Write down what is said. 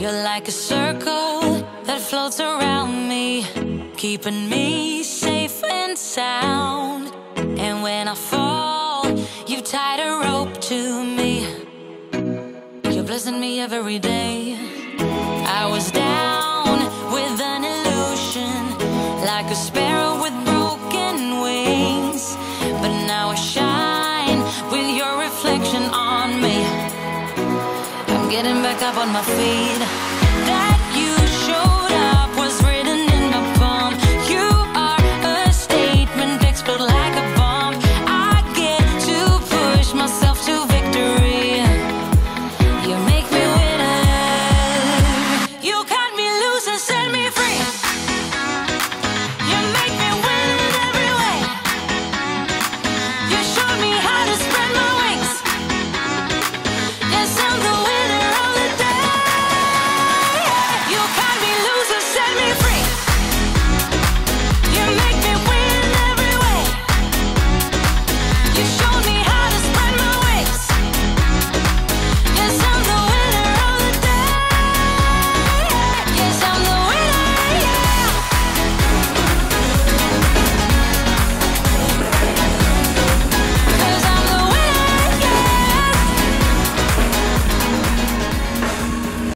You're like a circle that floats around me, keeping me safe and sound. And when I fall, you tied a rope to me. You're blessing me every day. I was down with an illusion, like a sparrow with broken wings. But now I shine back up on my feet.